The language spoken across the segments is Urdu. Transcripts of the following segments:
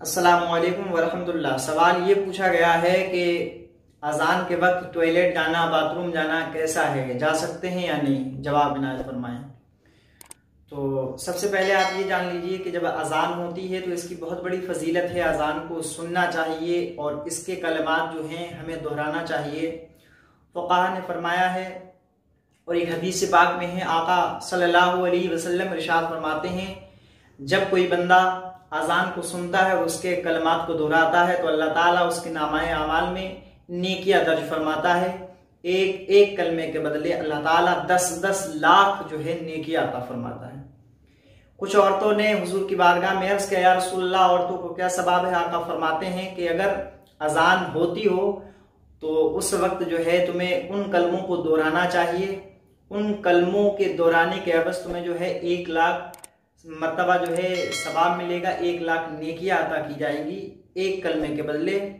السلام علیکم ورحمۃ اللہ سوال یہ پوچھا گیا ہے کہ اذان کے وقت ٹوائلٹ جانا، باتھ روم جانا کیسا ہے؟ جا سکتے ہیں یا نہیں؟ جواب عنایت فرمائیں۔ تو سب سے پہلے آپ یہ جان لیجیے کہ جب اذان ہوتی ہے تو اس کی بہت بڑی فضیلت ہے۔ اذان کو سننا چاہیے اور اس کے کلمات جو ہیں ہمیں دہرانا چاہیے۔ فقہ نے فرمایا ہے اور ایک حدیث پاک میں ہے۔ آقا صلی اللہ علیہ وسلم ارشاد فرماتے ہیں، جب کوئی بندہ اذان کو سنتا ہے اور اس کے کلمات کو دہراتا ہے، تو اللہ تعالیٰ اس کے نامہ اعمال میں نیکیاں درج فرماتا ہے۔ ایک ایک کلمے کے بدلے اللہ تعالیٰ دس دس لاکھ جو ہے نیکیاں عطا فرماتا ہے۔ کچھ عورتوں نے حضور کی بارگاہ میں عرض کیا، یا رسول اللہ، عورتوں کو کیا سباب ہے آقا فرماتے ہیں کہ اگر اذان ہوتی ہو تو اس وقت جو ہے تمہیں ان کلموں کو دہرانا چاہیے۔ ان کلموں کے دہرانے کے عوض تمہیں جو ہے ایک لاکھ مرتبہ جو ہے ثواب ملے گا، ایک لاکھ نیکیاں عطا کی جائے گی، ایک کلمے کے بدلے۔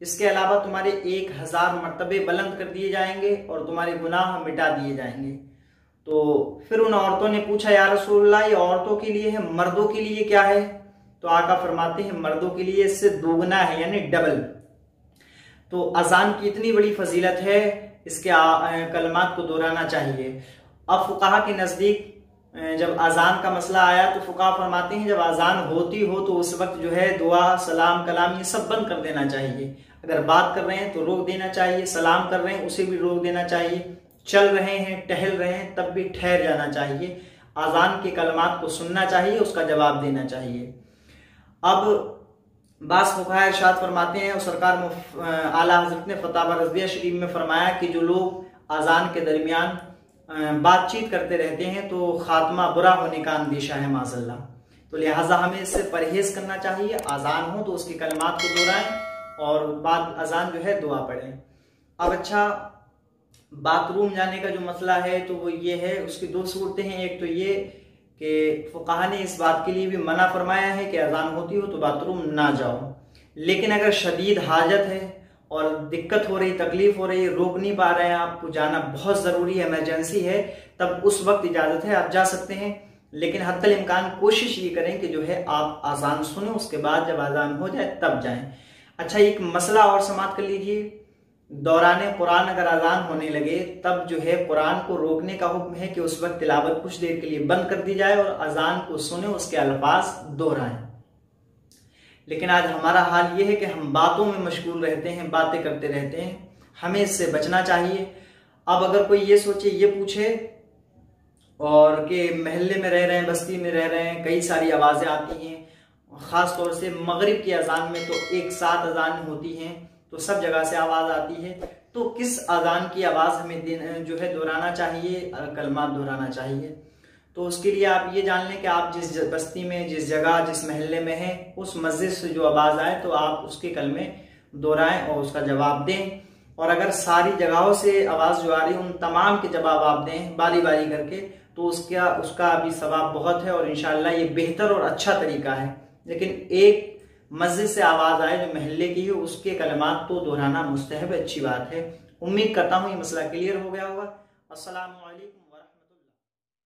اس کے علاوہ تمہارے ایک ہزار مرتبے بلند کر دیے جائیں گے اور تمہارے گناہ مٹا دیے جائیں گے۔ تو پھر ان عورتوں نے پوچھا، یا رسول اللہ، یہ عورتوں کے لیے ہے، مردوں کے لیے کیا ہے؟ تو آقا فرماتے ہیں، مردوں کے لیے اس سے دوگنا ہے یعنی ڈبل۔ تو اذان کی اتنی بڑی فضیلت ہے، اس کے کلمات کو دہرانا چاہیے۔ اب فقہ کے نزدیک جب اذان کا مسئلہ آیا تو فقہ فرماتے ہیں، جب اذان ہوتی ہو تو اس وقت جو ہے دعا، سلام، کلام، یہ سب بند کر دینا چاہیے۔ اگر بات کر رہے ہیں تو روک دینا چاہیے، سلام کر رہے ہیں، اسے بھی روک دینا چاہیے۔ چل رہے ہیں، ٹہل رہے ہیں، تب بھی ٹھہر جانا چاہیے۔ اذان کے کلمات کو سننا چاہیے، اس کا جواب دینا چاہیے۔ اب بعض فقہ ارشاد فرماتے ہیں، اور سرکار اعلیٰ حضرت نے فتح رضویہ شریف میں فرمایا کہ جو لوگ اذان کے درمیان بات چیت کرتے رہتے ہیں تو خاتمہ برا ہونے کا اندیشہ ہے معذ اللہ تو لہٰذا ہمیں اس سے پرہیز کرنا چاہیے اذان ہو تو اس کے کلمات کو دہرائیں اور بعد اذان جو ہے دعا پڑھیں۔ اب اچھا باتھ روم جانے کا جو مسئلہ ہے تو وہ یہ ہے، اس کی دو صورتیں ہیں۔ ایک تو یہ کہ فقہ نے اس بات کے لیے بھی منع فرمایا ہے کہ اذان ہوتی ہو تو باتھ روم نہ جاؤ۔ لیکن اگر شدید حاجت ہے اور دقت ہو رہی، تکلیف ہو رہی، روک نہیں پا رہے ہیں آپ کو جانا بہت ضروری ہے ایمرجنسی ہے۔ تب اس وقت اجازت ہے، آپ جا سکتے ہیں۔ لیکن حد الامکان کوشش یہ کریں کہ جو ہے آپ آزان سنیں، اس کے بعد جب آزان ہو جائے تب جائیں۔ اچھا ایک مسئلہ اور سماعت کر لیجیے۔ دوران قرآن اگر اذان ہونے لگے، تب جو ہے قرآن کو روکنے کا حکم ہے کہ اس وقت تلاوت کچھ دیر کے لیے بند کر دی جائے اور اذان کو سنیں، اس کے الفاظ دہرائیں۔ لیکن آج ہمارا حال یہ ہے کہ ہم باتوں میں مشغول رہتے ہیں، باتیں کرتے رہتے ہیں۔ ہمیں اس سے بچنا چاہیے۔ اب اگر کوئی یہ سوچے، یہ پوچھے اور کہ محلے میں رہ رہے ہیں، بستی میں رہ رہے ہیں، کئی ساری آوازیں آتی ہیں۔ خاص طور سے مغرب کی اذان میں تو ایک ساتھ اذان ہوتی ہیں، تو سب جگہ سے آواز آتی ہے۔ تو کس اذان کی آواز ہمیں جو ہے، دہرانا چاہیے، کلمات دہرانا چاہیے؟ تو اس کے لیے آپ یہ جان لیں کہ آپ جس بستی میں، جس جگہ، جس محلے میں ہیں، اس مسجد سے جو آواز آئے تو آپ اس کے کلمے دہرائیں اور اس کا جواب دیں۔ اور اگر ساری جگہوں سے آواز جو آ رہی ان تمام کے جواب آپ دیں باری باری کر کے، تو اس کا اس کا بھی ثواب بہت ہے اور انشاءاللہ یہ بہتر اور اچھا طریقہ ہے۔ لیکن ایک مسجد سے آواز آئے جو محلے کی ہے اس کے کلمات تو دہرانا مستحب اچھی بات ہے۔ امید کرتا ہوں یہ مسئلہ کلیئر ہو گیا ہوگا۔ السلام علیکم۔